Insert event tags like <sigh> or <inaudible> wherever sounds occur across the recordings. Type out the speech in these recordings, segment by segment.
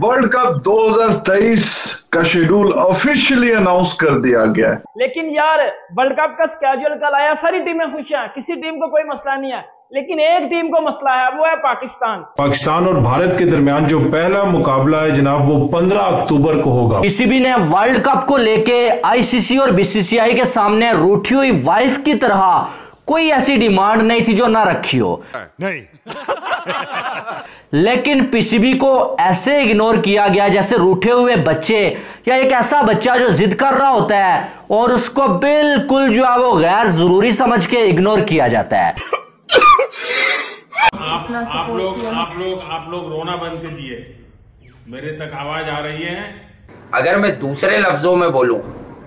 World cup 2023 का schedule officially announce कर दिया गया है। लेकिन यार वर्ल्ड कप का स्केड्यूल कल आया सारी टीमें खुश हैं किसी टीम को कोई मसला नहीं है। लेकिन एक टीम को मसला है वो है पाकिस्तान। पाकिस्तान और भारत के दरमियान जो पहला मुकाबला है जनाब वो 15 अक्टूबर को होगा। पीसीबी ने वर्ल्ड कप को लेके आईसीसी और बीसीसीआई के सामने रूठी हुई वाइफ की तरह कोई ऐसी डिमांड नहीं थी जो ना रखी हो। नहीं। <laughs> लेकिन पीसीबी को ऐसे इग्नोर किया गया जैसे रूठे हुए बच्चे या एक ऐसा बच्चा जो जिद कर रहा होता है और उसको बिल्कुल जो है वो गैर ज़रूरी समझ के इग्नोर किया जाता है। आप आप लोग आप लोग आप लोग रोना बंद कीजिए। मेरे तक आवाज़ आ रही है। अगर मैं दूसरे लफ्जों में बोलूँ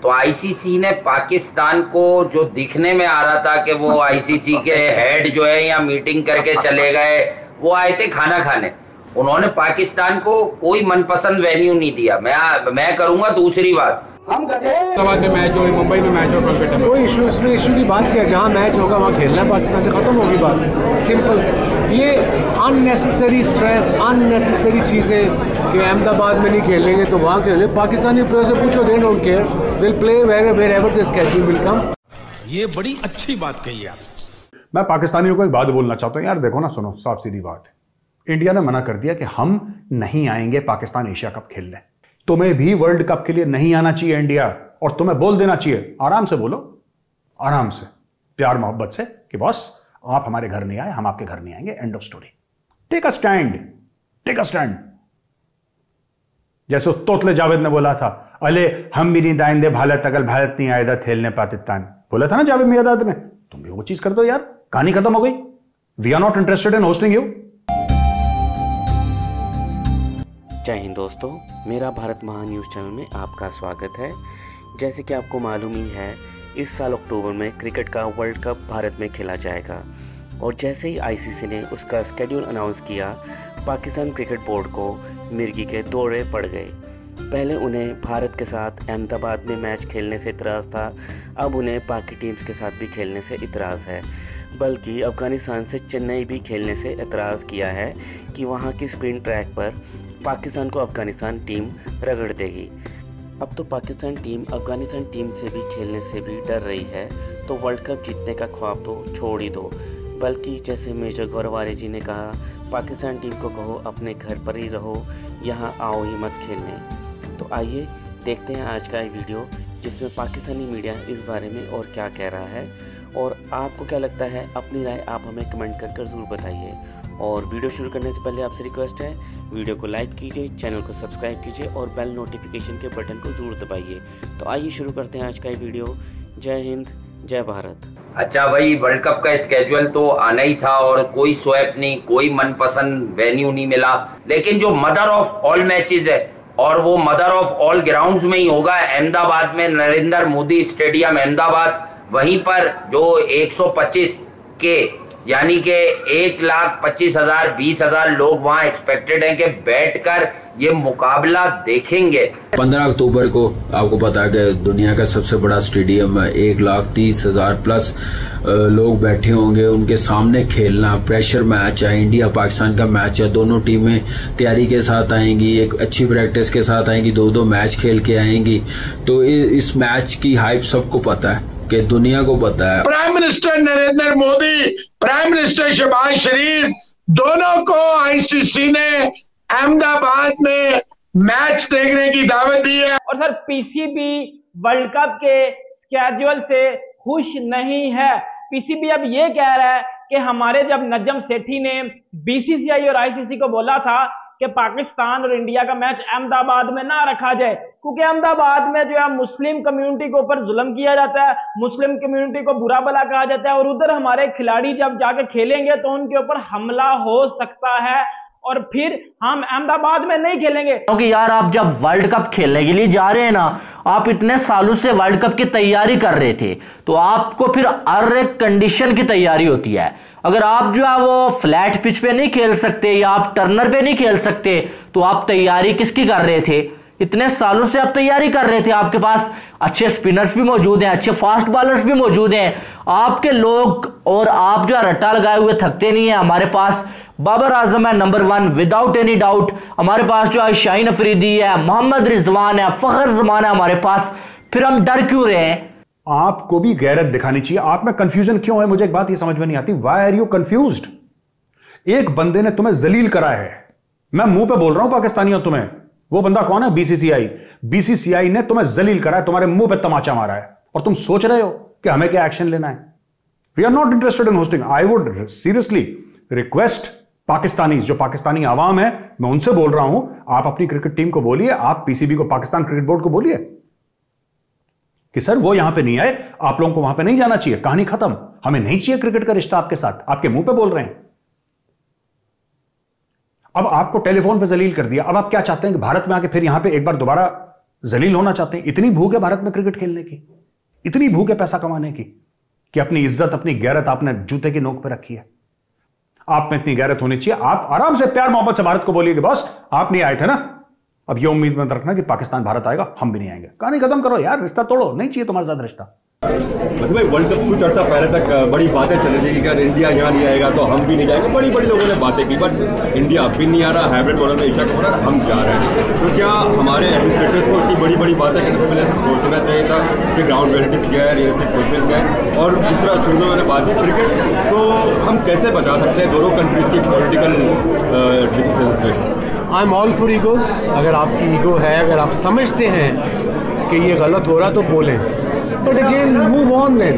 तो आईसीसी ने पाकिस्तान को जो दिखने में आ रहा था कि वो आईसीसी के हेड जो है या मीटिंग करके चले गए वो आए थे खाना खाने। उन्होंने पाकिस्तान को कोई मनपसंद वेन्यू नहीं दिया। मैं मैं करूँगा दूसरी बात। हम हैदराबाद में मैच हो मुंबई में मैच हो कोलकाता में। कोई इशू इसमें इशू की बात किया जहाँ मैच होगा वहाँ खेलना पाकिस्तान की खत्म होगी बात। सिंपल ये अननेसेसरी स्ट्रेस अननेसेसरी चीज़ें कि अहमदाबाद में नहीं खेलेंगे तो वहाँ खेले। पाकिस्तानी प्लेयर से पूछो they don't care will play where where ever this schedule will come ये बड़ी अच्छी बात कही आप मैं पाकिस्तानियों को एक बात बोलना चाहता हूँ, यार देखो ना, सुनो, साफ़ सीधी बात। इंडिया ने मना कर दिया कि हम नहीं आएँगे पाकिस्तान एशिया कप खेलने। तुम्हें भी वर्ल्ड कप के लिए नहीं आना चाहिए इंडिया, और तुम्हें बोल देना चाहिए, आराम से बोलो, आराम से। प्यार मोहब्बत से कि बॉस, आप हमारे घर नहीं आए, हम आपके घर नहीं आएँगे। End of story take a stand take a stand जैसे तोतले जावेद ने बोला था, अले, हम भी नहीं दाएँगे भारत, अगर भारत नहीं आएगा खेलने पाकिस्तान। बोला था ना जावेद मियादाद ने। तुम भी वो चीज़ कर दो यार। कहानी खत्म हो गई। We are not interested in hosting you जय हिंद दोस्तों, मेरा भारत महान न्यूज़ चैनल में आपका स्वागत है। जैसे कि आपको मालूम ही है, इस साल अक्टूबर में क्रिकेट का वर्ल्ड कप भारत में खेला जाएगा। और जैसे ही आईसीसी ने उसका स्केड्यूल अनाउंस किया, पाकिस्तान क्रिकेट बोर्ड को मिर्गी के दौरे पड़ गए। पहले उन्हें भारत के साथ अहमदाबाद में मैच खेलने से इतराज़ था, अब उन्हें बाकी टीम्स के साथ भी खेलने से इतराज़ है। बल्कि अफ़गानिस्तान से चेन्नई भी खेलने से एतराज़ किया है कि वहाँ की स्पिन ट्रैक पर पाकिस्तान को अफ़गानिस्तान टीम रगड़ देगी। अब तो पाकिस्तान टीम, अफ़गानिस्तान टीम से भी खेलने से भी डर रही है तो वर्ल्ड कप जीतने का ख्वाब तो छोड़ ही दो। बल्कि जैसे मेजर गौरवारे जी ने कहा, पाकिस्तान टीम को कहो, अपने घर पर ही रहो, यहाँ आओ ही मत खेलने। तो आइए देखते हैं आज का ये वीडियो, जिसमें पाकिस्तानी मीडिया इस बारे में और क्या कह रहा है। और आपको क्या लगता है, अपनी राय आप हमें कमेंट कर कर ज़रूर बताइए। और वीडियो शुरू करने से पहले आपसे रिक्वेस्ट है, वीडियो को लाइक कीजिए, चैनल को सब्सक्राइब कीजिए और बेल नोटिफिकेशन के बटन को ज़रूर दबाइए। तो आइए शुरू करते हैं आज का ये वीडियो। जय हिंद, जय भारत। अच्छा भाई वर्ल्ड कप का स्केजुअल तो आना ही था और कोई स्वैप नहीं, कोई मनपसंद वेन्यू नहीं मिला। लेकिन जो मदर ऑफ़ ऑल मैचेस है और वो मदर ऑफ़ ऑल ग्राउंड्स में ही होगा, अहमदाबाद में नरेंद्र मोदी स्टेडियम अहमदाबाद। वहीं पर जो 125 के, यानी कि एक लाख पच्चीस हज़ार, बीस हज़ार लोग वहाँ एक्सपेक्टेड हैं कि बैठकर ये मुकाबला देखेंगे। पंद्रह अक्टूबर को आपको पता है कि दुनिया का सबसे बड़ा स्टेडियम है। एक लाख तीस हज़ार प्लस लोग बैठे होंगे, उनके सामने खेलना प्रेशर मैच है, इंडिया पाकिस्तान का मैच है। दोनों टीमें तैयारी के साथ आएँगी, एक अच्छी प्रैक्टिस के साथ आएँगी दो दो मैच खेल के आएँगी। तो इस मैच की हाइप सबको पता है। कि दुनिया को पता है prime minister Narendra Modi prime minister Shehbaz Sharif दोनों को आईसीसी ने अहमदाबाद में मैच देखने की दावत दी है। और सर पीसीबी वर्ल्ड कप के स्केड्यूल से खुश नहीं है। पीसीबी अब ये कह रहा है कि हमारे जब नजम सेठी ने बीसीसीआई और आईसीसी को बोला था कि पाकिस्तान और इंडिया का मैच अहमदाबाद में ना रखा जाए। क्योंकि अहमदाबाद में जो है, मुस्लिम कम्युनिटी के ऊपर जुल्म किया जाता है, मुस्लिम कम्युनिटी को बुरा भला कहा जाता है और उधर हमारे खिलाड़ी जब जाके खेलेंगे तो उनके ऊपर हमला हो सकता है और फिर हम अहमदाबाद में नहीं खेलेंगे। क्योंकि यार, आप जब वर्ल्ड कप खेलने के लिए जा रहे हैं ना, आप इतने सालों से वर्ल्ड कप की तैयारी कर रहे थे तो आपको फिर हर एक कंडीशन की तैयारी होती है। अगर आप जो है वो फ्लैट पिच पे नहीं खेल सकते या आप टर्नर पे नहीं खेल सकते तो आप तैयारी किसकी कर रहे थे? इतने सालों से आप तैयारी कर रहे थे, आपके पास अच्छे स्पिनर्स भी मौजूद हैं, अच्छे फास्ट बॉलर्स भी मौजूद हैं। आपके लोग और आप जो है रट्टा लगाए हुए थकते नहीं है। हमारे पास बाबर आज़म है number one without any doubt हमारे पास जो है शाहीन अफरीदी है, मोहम्मद रिजवान है, फखर जमान है हमारे पास। फिर हम डर क्यों रहे हैं? आपको भी गैरत दिखानी चाहिए। आप में कंफ्यूजन क्यों है? मुझे एक बात ये समझ में नहीं आती। वाई आर यू कंफ्यूज एक बंदे ने तुम्हें जलील करा है। मैं मुँह पे बोल रहा हूँ पाकिस्तानियों तुम्हें। वो बंदा कौन है? बीसीसीआई बीसीसीआई ने तुम्हें जलील करा है। तुम्हारे मुँह पे तमाचा मारा है। और तुम सोच रहे हो कि हमें क्या एक्शन लेना है? We are not interested in hosting I would seriously request Pakistani जो पाकिस्तानी आवाम है, मैं उनसे बोल रहा हूँ, आप अपनी क्रिकेट टीम को बोलिए, आप पीसीबी को, पाकिस्तान क्रिकेट बोर्ड को बोलिए। कि सर, वो यहाँ पे नहीं आए, आप लोगों को वहाँ पे नहीं जाना चाहिए, कहानी खत्म। हमें नहीं चाहिए क्रिकेट का रिश्ता आपके साथ, आपके मुँह पे बोल रहे हैं। अब आपको टेलीफोन पे जलील कर दिया, अब आप क्या चाहते हैं कि भारत में आके फिर यहाँ पे एक बार दोबारा जलील होना चाहते हैं? इतनी भूख है भारत में क्रिकेट खेलने की, इतनी भूख है पैसा कमाने की, कि अपनी इज़्ज़त, अपनी गैरत आपने जूते की नोक पर रखी है। आप में इतनी गैरत होनी चाहिए, आप आराम से प्यार मोहब्बत से भारत को बोलिए कि बॉस, आप नहीं आए थे ना? अब ये उम्मीद मत रखना कि पाकिस्तान भारत आएगा, हम भी नहीं आएँगे। कहानी खत्म करो यार, रिश्ता तोड़ो, नहीं चाहिए तुम्हारे साथ रिश्ता। मतलब भाई वर्ल्ड कप कुछ अर्सा पहले तक बड़ी बातें चल रही थी कि अगर इंडिया यहाँ नहीं आएगा तो हम भी नहीं जाएँगे। बड़ी बड़ी लोगों ने बातें की, बट इंडिया अब भी नहीं आ रहा हाइब्रिड मॉडल में एशिया कप हम जा रहे हैं। तो क्या हमारे एडमिनिस्ट्रेटर्स को इतनी बड़ी बड़ी बातें करने से पहले सोचना चाहिए था कि ग्राउंड रियलिटीज क्या है कोशिश क्या है और दूसरा शुरू मैंने बात की क्रिकेट तो हम कैसे बचा सकते हैं दोनों कंट्रीज़ की political decision I'm all for egos अगर आपकी ईगो है, अगर आप समझते हैं कि ये गलत हो रहा तो बोलें। But again move on then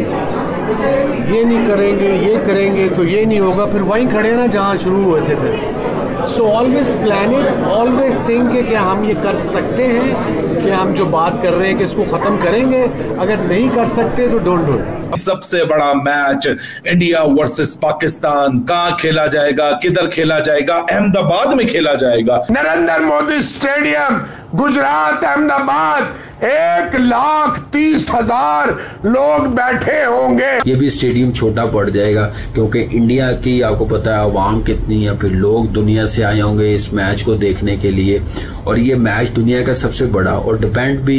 ये नहीं करेंगे, ये करेंगे तो ये नहीं होगा। फिर वहीं खड़े ना जहाँ शुरू हुए थे फिर। So always plan it always think कि क्या हम ये कर सकते हैं, कि हम जो बात कर रहे हैं, कि इसको ख़त्म करेंगे। अगर नहीं कर सकते तो डोंट डू इट सबसे बड़ा मैच इंडिया वर्सेस पाकिस्तान कहाँ खेला जाएगा किधर खेला जाएगा अहमदाबाद में खेला जाएगा। नरेंद्र मोदी स्टेडियम गुजरात अहमदाबाद एक लाख तीस हज़ार लोग बैठे होंगे। ये भी स्टेडियम छोटा पड़ जाएगा क्योंकि इंडिया की आपको पता है आवाम कितनी है फिर लोग दुनिया से आए होंगे इस मैच को देखने के लिए। और ये मैच दुनिया का सबसे बड़ा और डिपेंड भी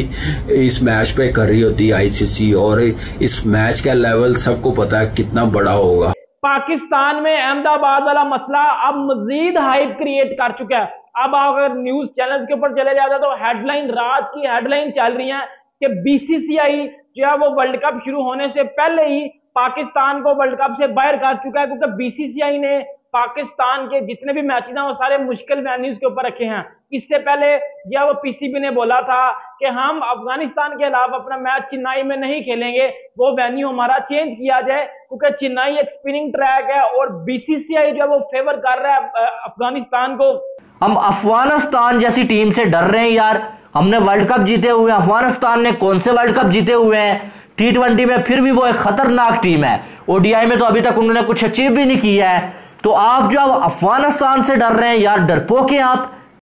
इस मैच पे कर रही होती है आईसीसी और इस मैच का लेवल सबको पता है कितना बड़ा होगा। पाकिस्तान में अहमदाबाद वाला मसला अब मजीद हाइप क्रिएट कर चुका है। अब अगर न्यूज़ चैनल के ऊपर चले जाते तो हेडलाइन रात की हेडलाइन चल रही है कि बीसीसीआई जो है वो वर्ल्ड कप शुरू होने से पहले ही पाकिस्तान को वर्ल्ड कप से बाहर कर चुका है, क्योंकि बीसीसीआई ने पाकिस्तान के जितने भी मैचेस हैं, वो सारे मुश्किल वेन्यूज के ऊपर रखे हैं। इससे पहले यह वो पीसीबी ने बोला था कि हम अफ़गानिस्तान के अलावा अपना मैच चेन्नई में नहीं खेलेंगे। वो वेन्यू हमारा चेंज किया जाए, क्योंकि चेन्नई एक स्पिनिंग ट्रैक है और बीसीसीआई जो है वो फेवर कर रहा है अफ़गानिस्तान को। हम अफ़गानिस्तान जैसी टीम से डर रहे हैं यार। हमने वर्ल्ड कप जीते हुए, अफ़गानिस्तान ने कौन से वर्ल्ड कप जीते हुए हैं? टी ट्वेंटी में फिर भी वो एक खतरनाक टीम है। ओडीआई में तो अभी तक उन्होंने कुछ अचीव भी नहीं किया है। तो आप जो अफ़गानिस्तान से डर रहे हैं यार डरपोक हैं आप।